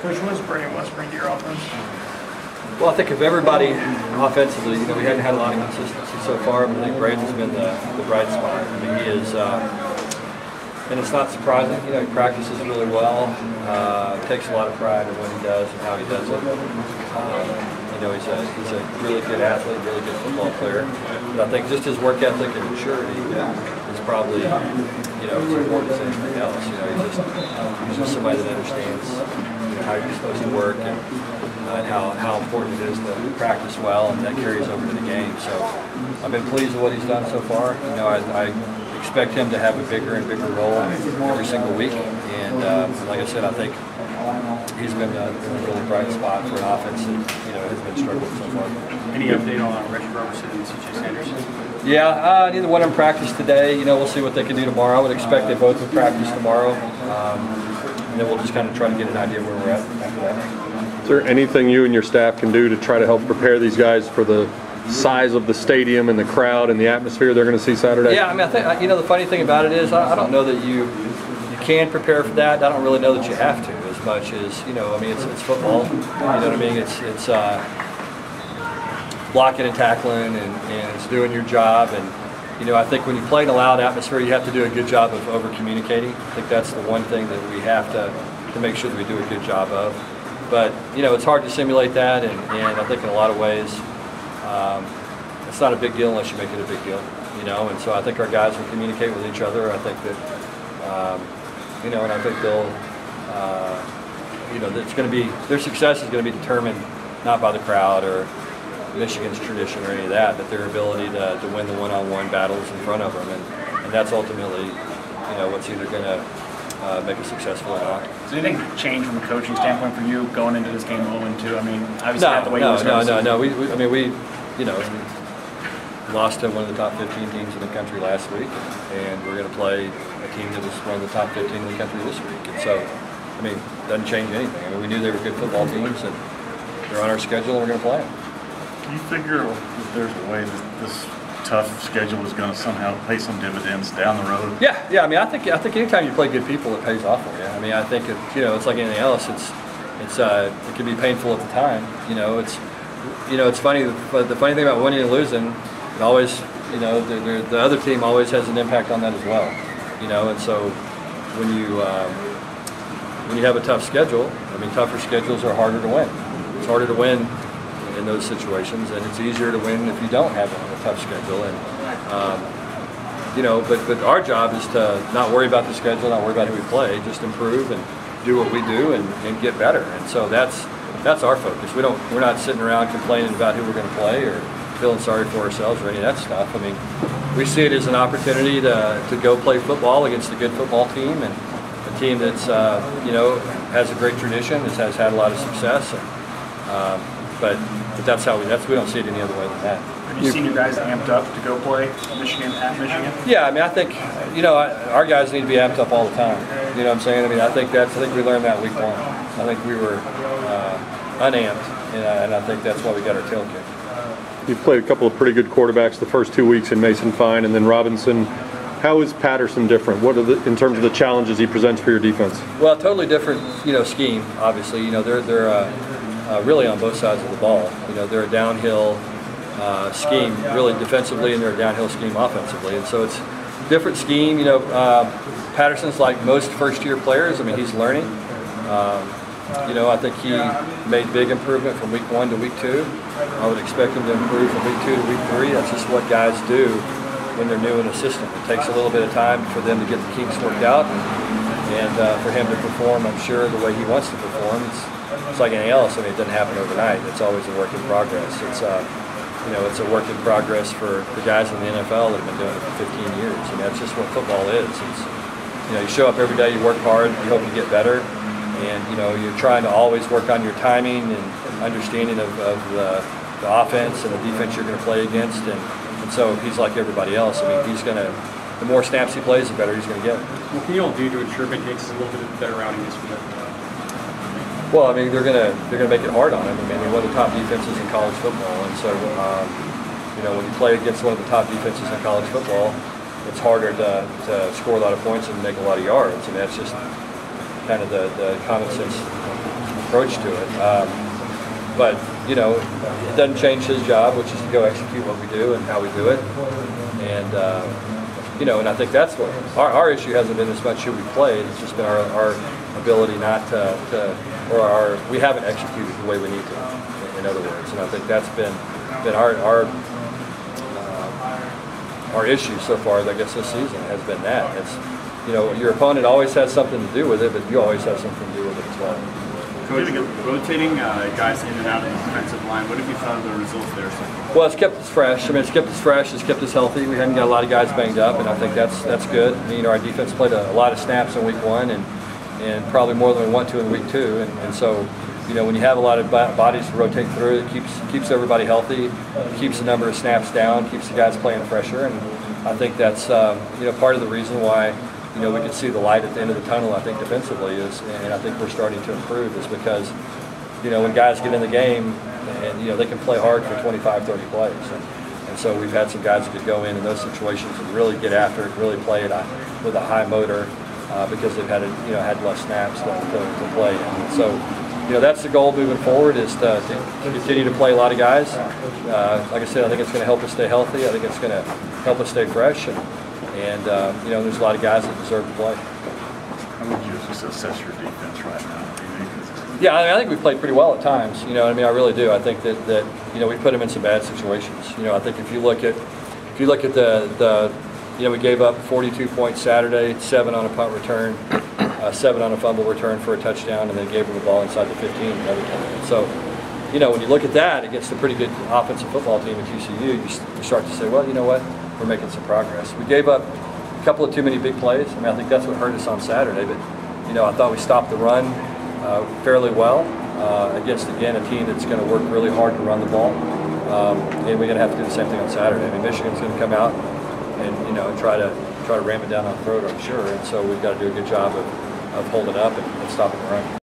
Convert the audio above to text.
Coach, does Braeden West bring to your offense? Well, I think of everybody offensively, you know, we hadn't had a lot of consistency so far, but I think Braeden's been the, the bright spot. I mean, he is, uh, and it's not surprising, you know, he practices really well, uh, takes a lot of pride in what he does and how he does it. Um, you know, he's a, he's a really good athlete, really good football player. But I think just his work ethic and maturity is probably, you know, it's important as anything else. You know, he's just, he's just somebody that understands how you're supposed to work and, uh, and how, how important it is to practice well, and that carries over to the game. So I've been pleased with what he's done so far. You know, I, I expect him to have a bigger and bigger role every single week. And uh, like I said, I think he's been a, a really bright spot for an offense that you know has been struggling so far. Any update on Reggie Roberson and CJ Sanders? Yeah, uh, neither one of them practiced today. You know, we'll see what they can do tomorrow. I would expect they both would practice tomorrow, um, and then we'll just kind of try to get an idea where we're at after that. Is there anything you and your staff can do to try to help prepare these guys for the size of the stadium and the crowd and the atmosphere they're going to see Saturday? Yeah, I mean, I think you know the funny thing about it is I, I don't know that you you can prepare for that. I don't really know that you have to as much as you know. I mean, it's, it's football. You know what I mean? It's it's uh, blocking and tackling and, and it's doing your job and. You know, I think when you play in a loud atmosphere, you have to do a good job of over communicating. I think that's the one thing that we have to, to make sure that we do a good job of. But you know, it's hard to simulate that, and, and I think in a lot of ways, um, it's not a big deal unless you make it a big deal. You know, and so I think our guys will communicate with each other. I think that, um, you know, and I think they'll, uh, you know, it's going to be their success is going to be determined not by the crowd or Michigan's tradition or any of that, but their ability to, to win the one-on-one battles in front of them, and, and that's ultimately, you know, what's either going to uh, make us successful or not. Does anything change from a coaching standpoint for you going into this game 0-2? I mean, obviously No, not the way no, you no, no, no. We, we, I mean, we, you know, lost to one of the top 15 teams in the country last week, and we're going to play a team that was one of the top 15 in the country this week. And so, I mean, doesn't change anything. I mean, we knew they were good football teams, and they're on our schedule, and we're going to play them. You figure that there's a way that this tough schedule is going to somehow pay some dividends down the road? Yeah, yeah. I mean, I think I think anytime you play good people, it pays off you. I mean, I think it, you know it's like anything else. It's it's uh, it can be painful at the time. You know, it's you know it's funny. But the funny thing about winning and losing, it always you know the, the, the other team always has an impact on that as well. You know, and so when you um, when you have a tough schedule, I mean, tougher schedules are harder to win. It's harder to win in those situations, and it's easier to win if you don't have a tough schedule. And um, you know, but but our job is to not worry about the schedule, not worry about who we play, just improve and do what we do and, and get better. And so that's that's our focus. We don't we're not sitting around complaining about who we're going to play or feeling sorry for ourselves or any of that stuff. I mean, we see it as an opportunity to, to go play football against a good football team and a team that's uh, you know has a great tradition, has, has had a lot of success. And, um, but but that's how we that's we don't see it any other way than that. Have you seen your guys amped up to go play Michigan at Michigan? Yeah, I mean, I think, you know, I, our guys need to be amped up all the time. You know what I'm saying? I mean, I think that's, I think we learned that week one. I think we were uh, unamped, and, I- and I think that's why we got our tail kicked. You've played a couple of pretty good quarterbacks the first two weeks in Mason Fine and then Robinson. How is Patterson different? What are the, in terms of the challenges he presents for your defense? Well, totally different, you know, scheme. Obviously, you know, they're they're uh, uh, really on both sides of the ball. You know, they're a downhill uh, scheme, really defensively, and they're a downhill scheme offensively. And so it's different scheme. You know, uh, Patterson's like most first-year players. I mean, he's learning. Um, you know, I think he made big improvement from week one to week two. I would expect him to improve from week two to week three. That's just what guys do when they're new in a system. It takes a little bit of time for them to get the kinks worked out, and uh, for him to perform, I'm sure, the way he wants to perform. It's, it's like anything else. I mean, it doesn't happen overnight. It's always a work in progress. It's uh, you know, it's a work in progress for the guys in the NFL that have been doing it for 15 years. And that's just what football is. It's, you know, you show up every day, you work hard, you hope to get better, and you know, you're trying to always work on your timing and understanding of, of the, the offense and the defense you're going to play against. And, and so he's like everybody else. I mean, he's going to, the more snaps he plays, the better he's going to get. What can you all do to ensure Ben Hicks a little bit better routing this week? Well, I mean, they're gonna they're gonna make it hard on him. I mean, they're one of the top defenses in college football, and so um, you know when you play against one of the top defenses in college football, it's harder to, to score a lot of points and make a lot of yards. and that's just kind of the, the common sense approach to it. Um, but you know, it doesn't change his job, which is to go execute what we do and how we do it. And uh, you know, and I think that's what our, our issue hasn't been as much who we played. It's just been our, our ability not to, to or our we haven't executed the way we need to. In, other words, and I think that's been been our our uh, our issue so far. I guess this season has been that. It's you know your opponent always has something to do with it, but you always have something to do with it as well. Coach, rotating uh, guys in and out of the defensive line, what have you found the results there? Well, it's kept us fresh. I mean, it's kept us fresh. It's kept us healthy. We haven't got a lot of guys banged up, and I think that's that's good. I mean, you know, our defense played a, a lot of snaps in week one, and and probably more than we want to in week two. And, and so, you know, when you have a lot of bodies to rotate through, it keeps keeps everybody healthy, keeps the number of snaps down, keeps the guys playing fresher, and I think that's um, you know part of the reason why you know we can see the light at the end of the tunnel. I think defensively is, and I think we're starting to improve is because you know, when guys get in the game and, you know, they can play hard for 25, 30 plays. And, and so we've had some guys that could go in in those situations and really get after it, really play it uh, with a high motor uh, because they've had, a, you know, had less snaps to, to, to play. And so, you know, that's the goal moving forward is to, to continue to play a lot of guys. Uh, like I said, I think it's going to help us stay healthy. I think it's going to help us stay fresh. And, and uh, you know, there's a lot of guys that deserve to play. How would you just assess your defense right now? I mean, 'cause Yeah, I, mean, I think we played pretty well at times. You know, I mean, I really do. I think that, that you know we put them in some bad situations. You know, I think if you look at if you look at the the you know we gave up 42 points Saturday, seven on a punt return, uh, seven on a fumble return for a touchdown, and then gave them the ball inside the 15 another time. So, you know, when you look at that against a pretty good offensive football team at TCU, you, you start to say, well, you know what, we're making some progress. We gave up a couple of too many big plays. I mean, I think that's what hurt us on Saturday, but you know, I thought we stopped the run uh, fairly well uh, against again a team that's going to work really hard to run the ball, um, and we're going to have to do the same thing on Saturday. I mean, Michigan's going to come out and you know try to try to ram it down our throat, I'm sure, and so we've got to do a good job of, of holding up and, and stopping the run.